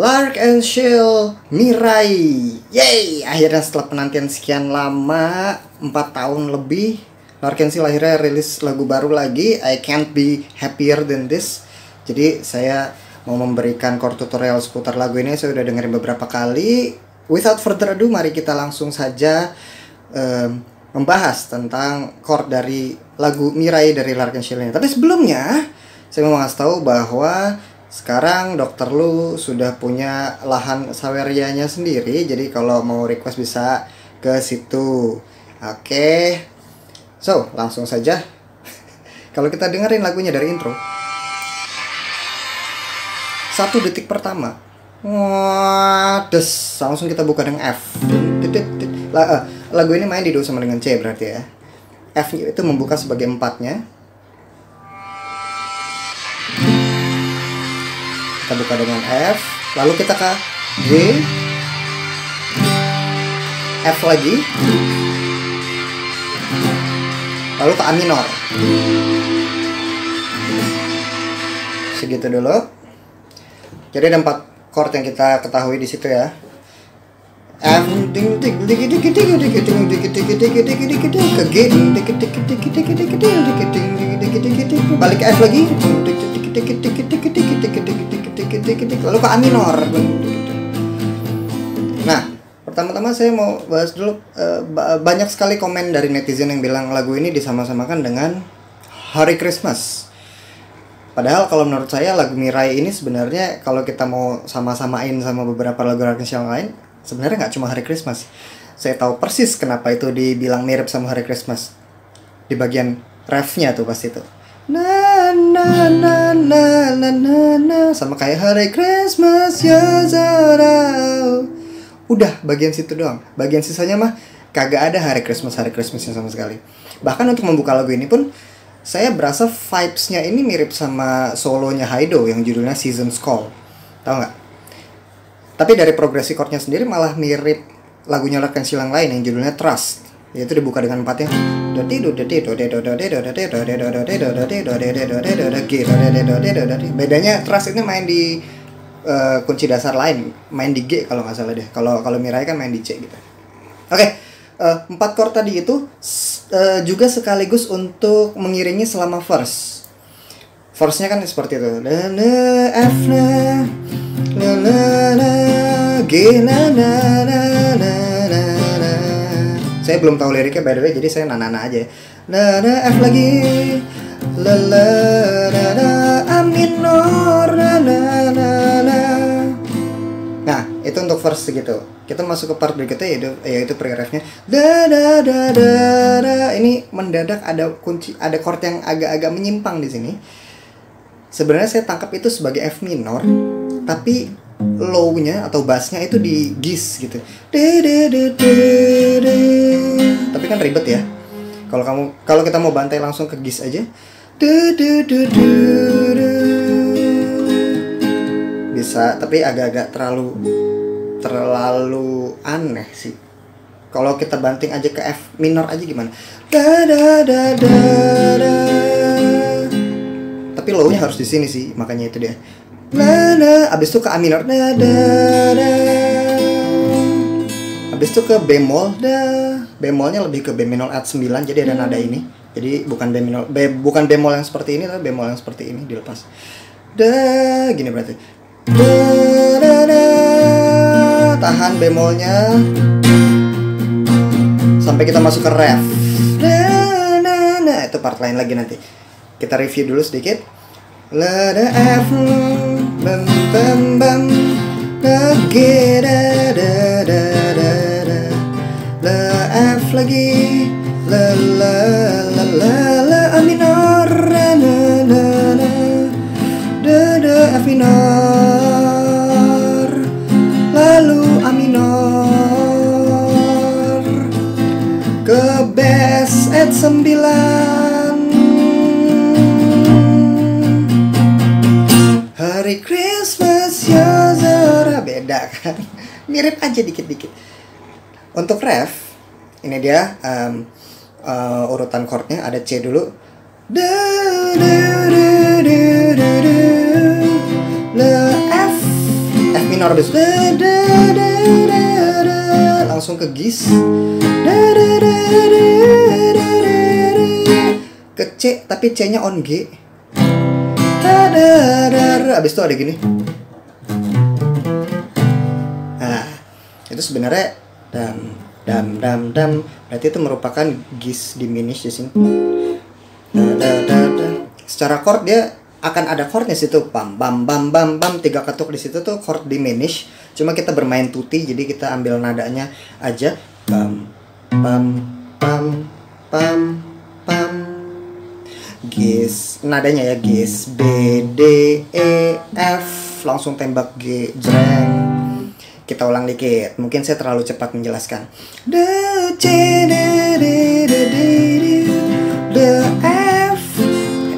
Lark and Shell Mirai. Yay! Akhirnya setelah penantian sekian lama 4 tahun lebih Lark and Shell akhirnya rilis lagu baru lagi I can't be happier than this. Jadi saya mau memberikan core tutorial seputar lagu ini Saya udah dengerin beberapa kali. Without further ado mari kita langsung saja um, Membahas tentang chord dari lagu Mirai dari Lark and Shell ini. Tapi sebelumnya saya mau ngasih tahu bahwa sekarang dokter lu sudah punya lahan sawerianya sendiri jadi kalau mau request bisa ke situ. Oke. Okay. so langsung saja. Kalau kita dengerin lagunya dari intro. Satu detik pertama. Wah des langsung kita buka dengan F. Lagu ini main di sama dengan C berarti ya. F itu membuka sebagai empatnya kita buka dengan F lalu kita ke G. F lagi. Lalu ke A minor. Segitu dulu. Jadi ada empat chord yang kita ketahui di situ ya balik F lagi lalu ke A minor nah pertama-tama saya mau bahas dulu uh, banyak sekali komen dari netizen yang bilang lagu ini disama-samakan dengan Hari Christmas Padahal kalau menurut saya lagu Mirai ini sebenarnya kalau kita mau sama-samain sama beberapa lagu lagu yang lain sebenarnya nggak cuma Hari Christmas. Saya tahu persis kenapa itu dibilang mirip sama Hari Christmas. Di bagian refnya tuh pasti itu na na na na na na na. Sama kayak Hari Christmas ya Zara udah bagian situ doang. Bagian sisanya mah kagak ada Hari Christmas Hari Christmasnya sama sekali. Bahkan untuk membuka lagu ini pun saya berasa vibesnya ini mirip sama solonya Haido yang judulnya Season's Call. Tau nggak tapi dari progresi chordnya sendiri malah mirip lagunya Lakan Silang lain yang judulnya Trust. Yaitu dibuka dengan empatnya. Bedanya trust ini main di uh, kunci dasar lain main di G kalau nggak salah deh. Kalau kalau Mirai kan main di C gitu. Oke okay. uh, empat chord tadi itu uh, juga sekaligus untuk mengiringi selama verse. Verse-nya kan seperti itu. La la F la la la la G la la la la saya belum tahu liriknya by the way jadi saya nana-nana aja. La la F lagi. La la la la A minor la la la la nah itu untuk verse gitu. Kita masuk ke part berikutnya yaitu yaitu pre-refnya. Da da da da da. Ini mendadak ada kunci ada chord yang agak-agak menyimpang di sini. Sebenarnya saya tangkap itu sebagai F minor tapi low-nya atau bass-nya itu di gis gitu. Tapi kan ribet ya. Kalau kamu kalau kita mau bantai langsung ke gis aja. Bisa, tapi agak-agak terlalu terlalu aneh sih. Kalau kita banting aja ke F minor aja gimana? Da da da da da. Tapi low-nya harus di sini sih, makanya itu dia na na. Abis itu ke A minor. Na da da. Abis itu ke bemol da. Bemolnya lebih ke B minor add 9 jadi ada nada ini. Jadi bukan B minor B, bukan bemol yang seperti ini tapi bemol yang seperti ini dilepas. Da gini berarti. Da da da. Tahan bemolnya sampai kita masuk ke ref. Da na na. Itu part lain lagi nanti. Kita review dulu sedikit. La da F bam bam bam lagi da da da da da. La F lagi. La la la la la. A minor la la la la da da F mirip aja dikit-dikit untuk ref ini dia um, uh, urutan chordnya ada C dulu. La F F minor da, langsung ke gis ke C tapi C nya on G da, da. abis itu ada gini itu sebenarnya dam dam dam dam. Berarti itu merupakan gis diminish di sini. Da, da, da, da. secara chord dia akan ada chordnya situ. Bam bam bam bam bam. Tiga ketuk di situ tuh chord diminish. Cuma kita bermain tuti jadi kita ambil nadanya aja. Bam bam bam bam bam. Gis nadanya ya. Gis B D E F. Langsung tembak G jreng kita ulang dikit. Mungkin saya terlalu cepat menjelaskan. D C D D D D. D F.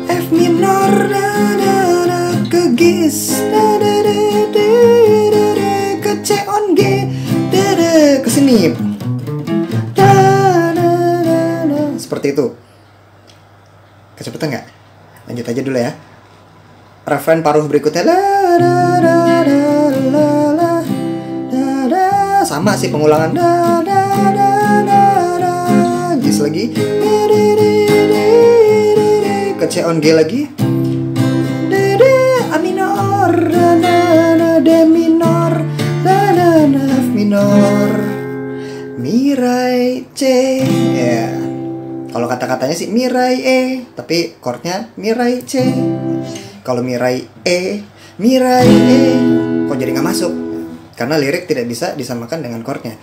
F minor. Da da da. Ke gis da da da da da ke C on G. Da da. Ke sini. Seperti itu. Kecepatan nggak? Lanjut aja dulu ya. Referen paruh berikutnya. La sama sih pengulangan. Da da da da da. Gis lagi. Ke C on G lagi. Da da A minor. Da da da D minor. Da da da F minor. Mirai C ya. Kalau kata-katanya sih Mirai E tapi chordnya Mirai C. Kalau Mirai E Mirai E. Kok jadi nggak masuk karena lirik tidak bisa disamakan dengan chordnya.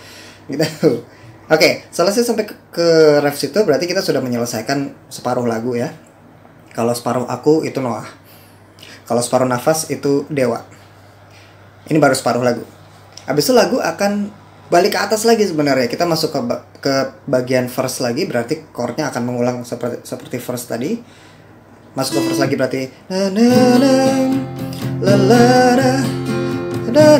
Gitu. Oke selesai sampai ke, ke ref situ berarti kita sudah menyelesaikan separuh lagu ya. Kalau separuh aku itu Noah. Kalau separuh nafas itu Dewa. Ini baru separuh lagu. Habis itu lagu akan balik ke atas lagi sebenarnya. Kita masuk ke ke bagian verse lagi berarti chordnya akan mengulang seperti seperti verse tadi. Masuk ke verse lagi berarti ah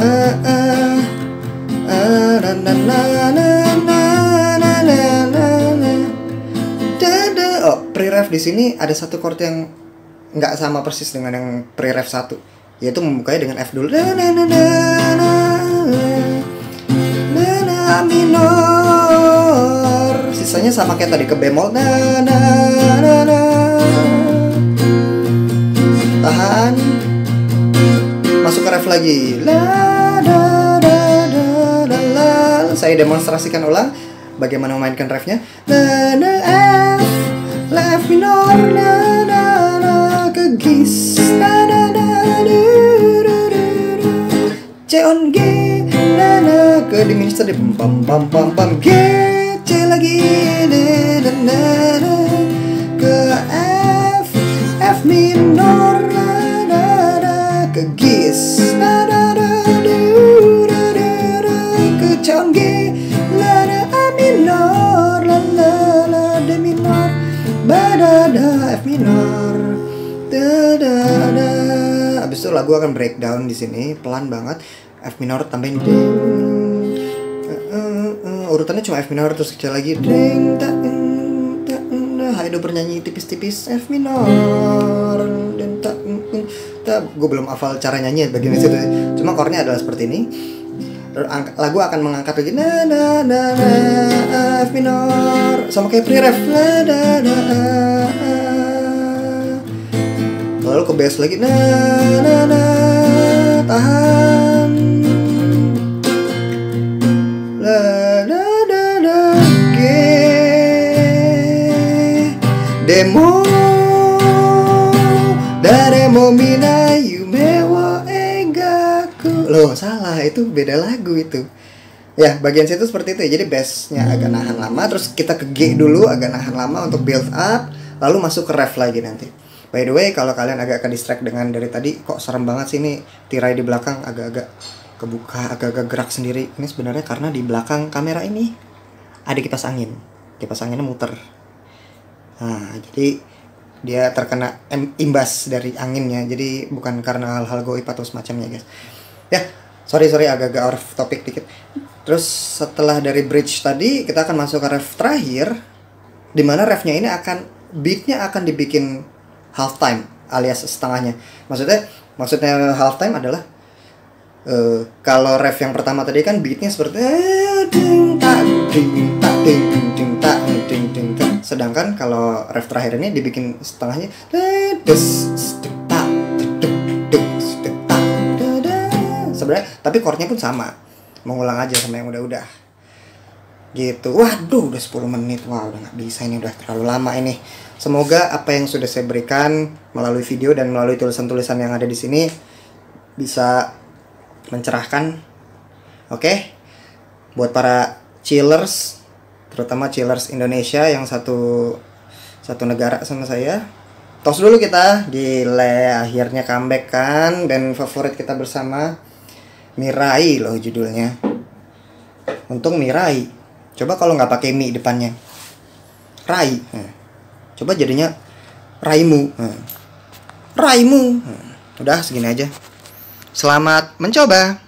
ah ah ah oh pre-ref di sini ada satu chord yang nggak sama persis dengan yang pre-ref satu yaitu membukanya dengan F dulu minor sisanya sama kayak tadi ke bemol na na na na lagi. La da da da da la. Saya demonstrasikan ulang bagaimana memainkan refnya. Na na F. La F minor. Na na na ke gis na na na du, du, du, du. C on G. Na na ke diminush tadi pam pam pam pam. G C lagi. Na na na na ke F. F minor itu lagu akan breakdown di sini pelan banget. F minor tambahin ding Eh, eh, eh, urutannya cuma F minor terus kecil lagi. Ding tak Haido bernyanyi tipis-tipis. F minor. Dan tak tak gue belum hafal cara nyanyi bagian situ. Cuma chordnya adalah seperti ini. Ang- lagu akan mengangkat lagi. Na na na na. F minor. Sama kayak pre-ref. Na na na na lalu ke bass lagi na na na tahan. La la la la G demo daremo mina yume wa egaku loh salah itu beda lagu itu. Ya bagian situ seperti itu ya. Jadi bassnya agak nahan lama terus kita ke G dulu agak nahan lama untuk build up lalu masuk ke ref lagi nanti by the way kalau kalian agak ke distract dengan dari tadi kok serem banget sih ini tirai di belakang agak-agak kebuka agak-agak gerak sendiri. Ini sebenarnya karena di belakang kamera ini ada kipas angin. Kipas anginnya muter. Nah jadi dia terkena imbas dari anginnya. Jadi bukan karena hal-hal goib atau semacamnya guys. Ya sorry sorry agak-agak off topic dikit. Terus setelah dari bridge tadi kita akan masuk ke ref terakhir di mana refnya ini akan beatnya akan dibikin half time alias setengahnya. Maksudnya maksudnya halftime adalah eh, kalau ref yang pertama tadi kan beatnya seperti eh, ding tak ding ding ding ding ding sedangkan kalau ref terakhir ini dibikin setengahnya des sebenarnya tapi chordnya pun sama. Mengulang aja sama yang udah-udah gitu. Waduh udah 10 menit. Wah udah nggak bisa ini udah terlalu lama ini. Semoga apa yang sudah saya berikan melalui video dan melalui tulisan-tulisan yang ada di sini bisa mencerahkan. Oke? Buat para chillers terutama chillers Indonesia yang satu satu negara sama saya. Tos dulu kita. Gile akhirnya comeback kan. Dan favorit kita bersama. Mirai loh judulnya. Untung Mirai Coba kalau nggak pakai mi depannya. Rai. Nah. Coba jadinya Raimu. Nah. Raimu. Nah. Udah segini aja. Selamat mencoba.